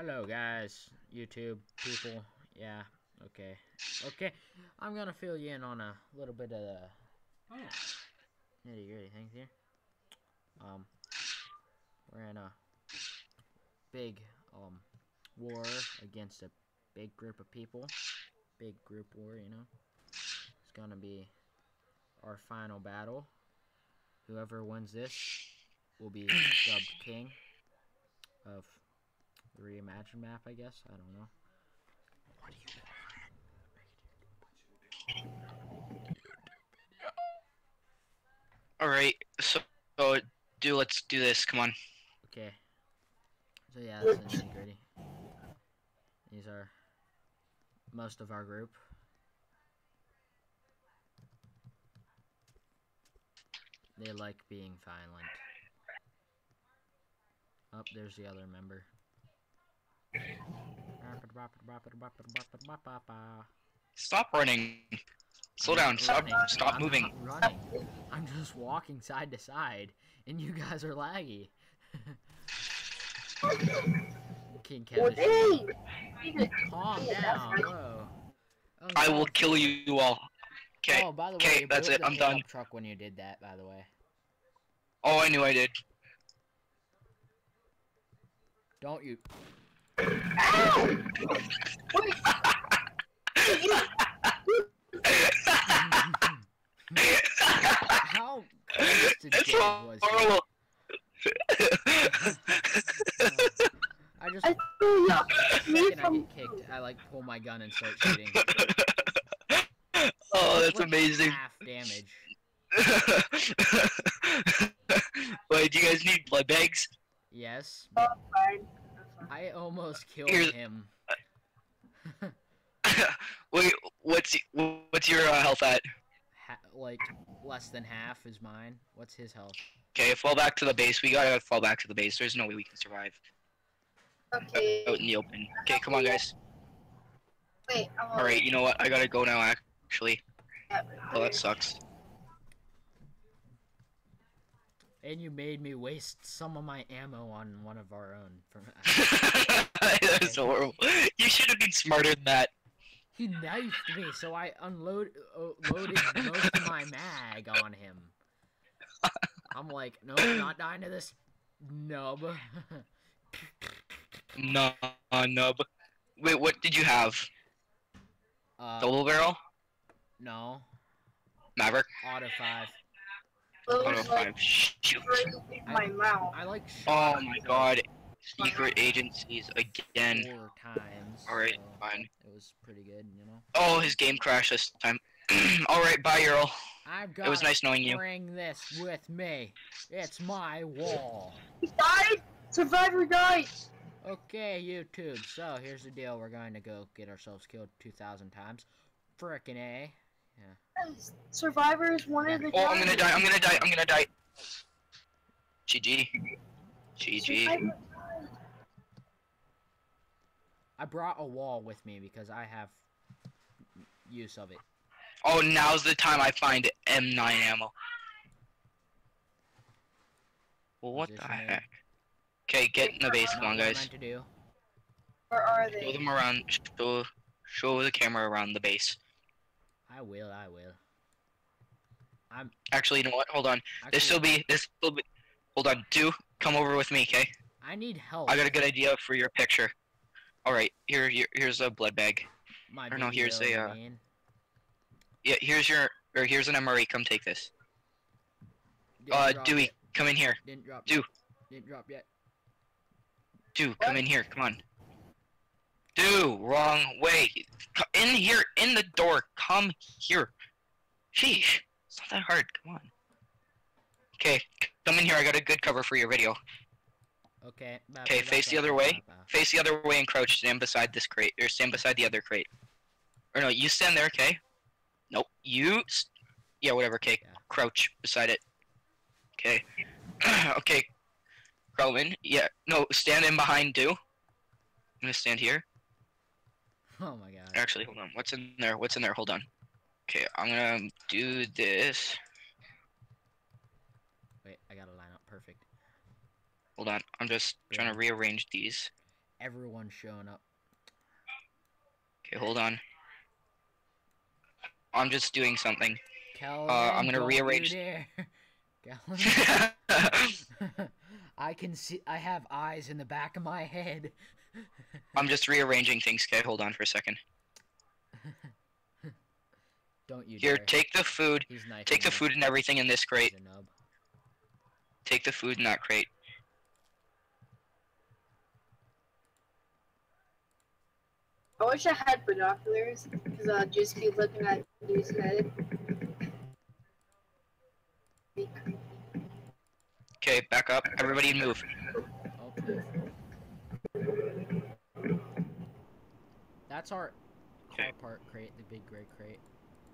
hello guys, YouTube people. Yeah, okay, okay. I'm gonna fill you in on a little bit of the Oh. nitty gritty things here. Um, we're in a big um war against a big group of people. Big group war, you know. It's gonna be our final battle. Whoever wins this will be dubbed king of the reimagined map, I guess. I don't know. What do you want? All right, so, so do let's do this. Come on. Okay. So yeah, that's the nitty gritty. These are most of our group. They like being violent. Up oh, there's the other member. Stop running. Slow I'm down. Stop. running. Stop I'm moving. not running. I'm just walking side to side, and you guys are laggy. King Well, Kevin, calm down. Whoa. Oh, I will kill you all. Okay. Oh, by the way, okay, that's it, I'm done. Truck when you did that, by the way. Oh, I knew I did. Don't you? Ow! Wait, How close to That's death was he? horrible. I just I threw you. Me I get kicked, I like pull my gun and start shooting. oh, that's Like, amazing. Half damage. Wait, do you guys need blood bags? Yes, Oh, fine. I almost killed Here's- him. Wait, what's what's your uh, health at? Ha like less than half is mine. What's his health? Okay, fall back to the base. We gotta fall back to the base. There's no way we can survive Okay. out in the open. Okay, come on, guys. Wait, I'm All right, you know what? I gotta go now. Actually, oh that sucks. And you made me waste some of my ammo on one of our own. From That's horrible. You should have been smarter than that. he knifed me, so I unloaded uh, loaded most of my mag on him. I'm like, no, nope, not dying to this nub. No, nub. Wait, what did you have? uh, Double barrel? no, Maverick? auto five. Those, like. Shoot. right my mouth. I like. Oh my god. Secret agencies again. Four times. Alright, so fine. It was pretty good, you know. Oh, his game crashed this time. Alright, bye, Earl. I've got. It was nice knowing you. Bring this with me. It's my wall. He died! Survivor died! Okay, YouTube. So here's the deal. We're going to go get ourselves killed 2,000 times. Frickin' a. Survivor is one of the Oh, I'm gonna die, I'm gonna die, I'm gonna die. GG. GG. Survivor. I brought a wall with me because I have use of it. Oh, now's the time I find M9 ammo. Well, what the Position heck? Okay, get in the base, come on, guys. meant to do. Where are they? Show them around, show, show the camera around the base. I will. I will. I'm. Actually, you know what? Hold on. This will be, this will be, hold on. Do, come over with me, okay? I need help. I got a good idea for your picture. Alright, here, here, here's a blood bag. My or no, here's a. uh. Yeah, here's your, or here's an MRE, come take this. Didn't Uh, Dewey, come in here. Didn't drop. Do. Didn't drop yet. Do, come in here, come on. Do, wrong way. In here, in the door, come here. Sheesh, it's not that hard, come on. Okay, come in here, I got a good cover for your video. Okay. Okay, face the other way. Face the other way and crouch, stand beside this crate, or stand beside the other crate. Or no, you stand there, okay? Nope, you, yeah, whatever, okay, Yeah. crouch beside it. Okay, okay, in, yeah, no, stand in behind, do. I'm gonna stand here. Oh my god. Actually, hold on. What's in there? What's in there? Hold on. Okay, I'm gonna do this. Wait, I gotta line up perfect. Hold on. I'm just trying to rearrange these. everyone's showing up. Okay, hold on. I'm just doing something. Uh, I'm gonna rearrange- I can see. I have eyes in the back of my head. I'm just rearranging things. Okay, hold on for a second. Don't you Here, dare. take the food. He's Take the me. food and everything in this crate. He's a nub. Take the food in that crate. I wish I had binoculars because I'd just be looking at his head. Okay, back up. Everybody move. That's our car part crate, the big gray crate.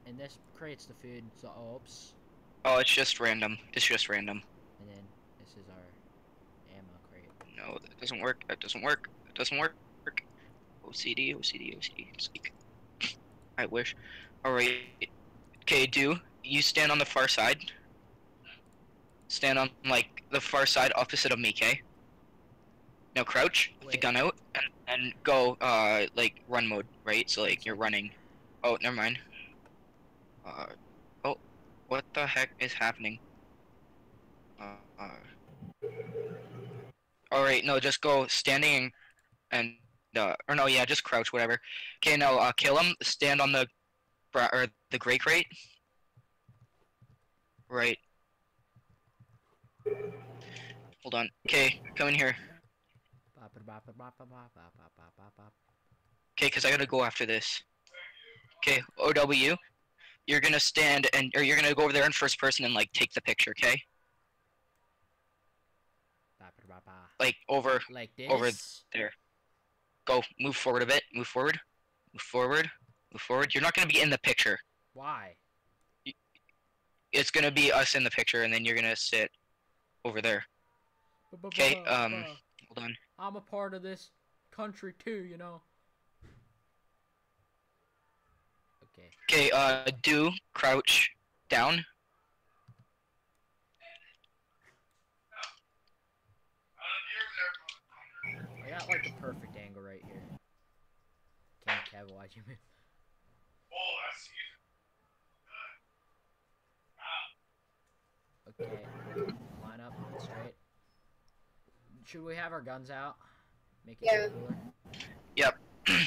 And this crate's the food, so oops. Oh, it's just random. It's just random. And then this is our ammo crate. No, that doesn't work. That doesn't work. That doesn't work. OCD, OCD, OCD. I wish. Alright. Okay, do. You stand on the far side. Stand on, like, the far side opposite of me, okay? Now crouch, with the gun out, and, go, uh, like, run mode, right? So, like, you're running. Oh, never mind. Uh, oh, what the heck is happening? Uh, uh. Alright, no, just go standing and, uh, or no, yeah, just crouch, whatever. Okay, now, uh, kill him, stand on the, or the gray crate. Right. Hold on. Okay, come in here. Okay, because I gotta go after this. Okay, OW, you're gonna stand and, or you're gonna go over there in first person and, like, take the picture, okay? Like, over, Like this? over there. go, move forward a bit, move forward, move forward, move forward. You're not gonna be in the picture. Why? It's gonna be us in the picture, and then you're gonna sit over there. Okay, um, Hold on. I'm a part of this country too, you know. Okay. Okay, uh, do crouch down. I got like the perfect angle right here. Can't Kev watch you move. Okay. Line up straight. Should we have our guns out? Make it Yeah. cooler.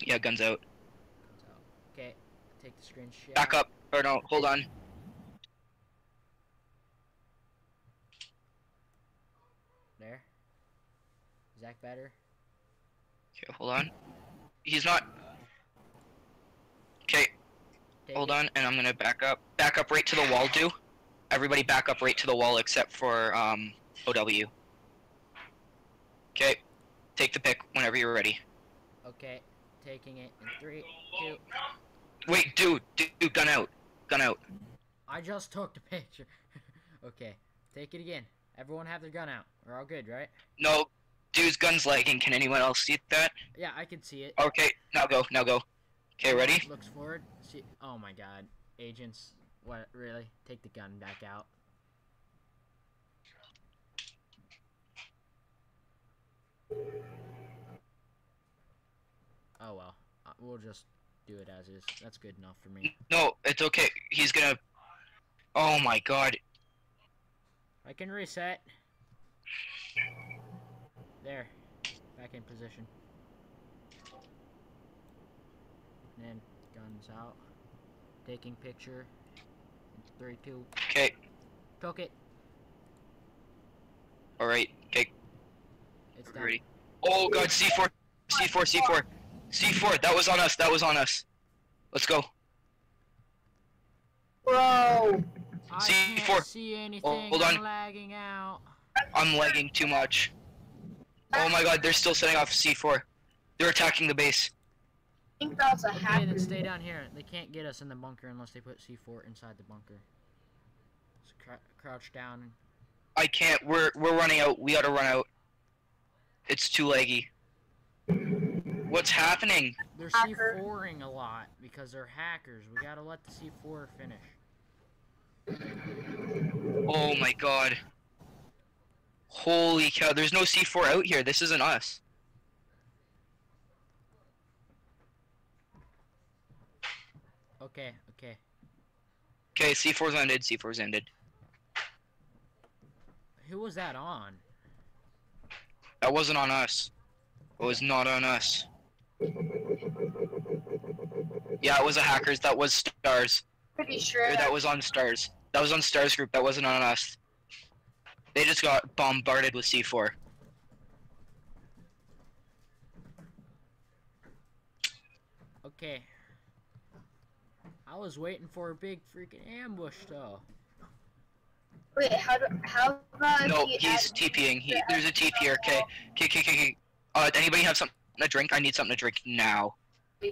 Yeah, guns out. Guns out. Okay. Take the screen share. Back up. Or no, hold on. There. Zach better. Okay, hold on. He's not. Okay, Take hold it. on, and I'm gonna back up. Back up right to the wall, do. Everybody back up right to the wall except for, um, OW. Okay, take the pick whenever you're ready. Okay. Taking it in three, two. Wait, dude, dude, gun out. Gun out. I just took the picture. okay. Take it again. Everyone have their gun out. We're all good, right? No, dude's gun's lagging. Can anyone else see that? Yeah, I can see it. Okay, now go, now go. Okay, ready? Looks forward. See. Oh my God. Agents. What? Really? Take the gun back out. Oh well. Uh, we'll just do it as is. That's good enough for me. No, it's okay. He's gonna. Oh my god. I can reset. There. Back in position. And then guns out. Taking picture. Three, two. Okay, Took it. alright. Okay, It's done. ready. Oh god, C4, C4, C4, C4. That was on us. That was on us. Let's go. Bro, I C4. can't see anything. hold I'm lagging out. I'm lagging too much. Oh my god, they're still setting off C4. They're attacking the base. I think that's a Okay, hacker. then stay down here. They can't get us in the bunker unless they put C4 inside the bunker. So crou- crouch down. I can't. We're we're running out. We gotta run out. It's too laggy. What's happening? They're C4ing a lot because they're hackers. We gotta let the C4 finish. Oh my god. Holy cow, there's no C4 out here. This isn't us. Okay, okay. Okay, C4's ended, C4's ended. Who was that on? That wasn't on us. It was not on us. Yeah, it was a hackers. That was stars. Pretty sure. Or that was on stars. That was on stars group. That wasn't on us. They just got bombarded with C4. Okay. I was waiting for a big freaking ambush though. Wait, how do how about No, he he's add- TPing. He, there's a TP here. Okay. Okay, okay, okay. Uh, anybody have something to drink? I need something to drink now.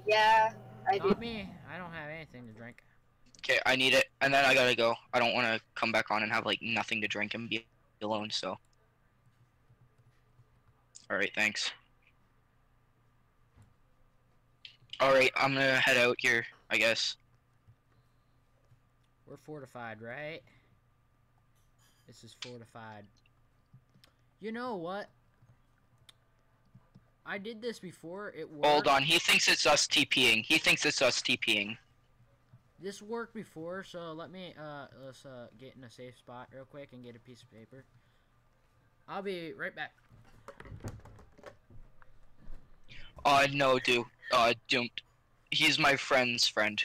Yeah, I do. Not me. I don't have anything to drink. Okay, I need it, and then I gotta go. I don't want to come back on and have like nothing to drink and be alone. So. All right, thanks. All right, I'm gonna head out here. I guess. We're fortified, right? This is fortified. You know what? I did this before. It worked. Hold on. He thinks it's us TPing. He thinks it's us TPing. This worked before, so let me uh let's uh get in a safe spot real quick and get a piece of paper. I'll be right back. Uh, no, dude. Uh, don't. He's my friend's friend.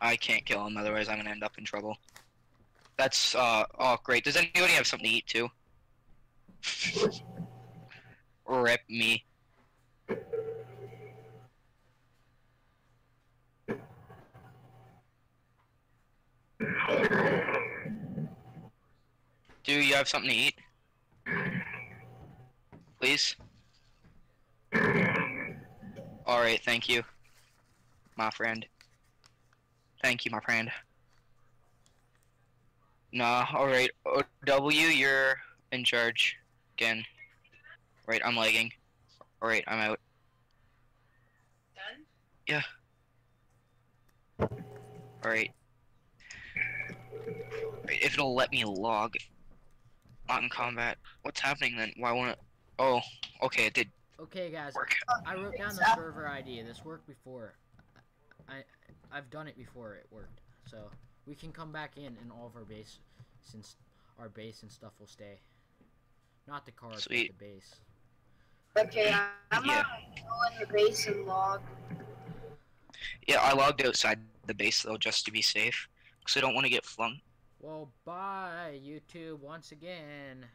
I can't kill him, otherwise I'm gonna end up in trouble. That's, uh, oh, great. Does anybody have something to eat, too? Rip me. Do you have something to eat? Please? Alright, thank you. My friend. Thank you, my friend. Nah, alright. OW, you're in charge. Again. Right, I'm lagging. Alright, I'm out. Done? Yeah. Alright. Right, if it'll let me log. Not in combat. What's happening then? Why won't it? Oh, okay, it did Okay, guys. work. I wrote down the server ID. This worked before. I I've done it before. It worked. So we can come back in and all of our base, since our base and stuff will stay. Not the cars, Sweet. but the base. Okay, I- I'm Yeah. gonna go in the base and log. Yeah, I logged outside the base though, just to be safe. Because I don't want to get flung. Well, bye YouTube once again.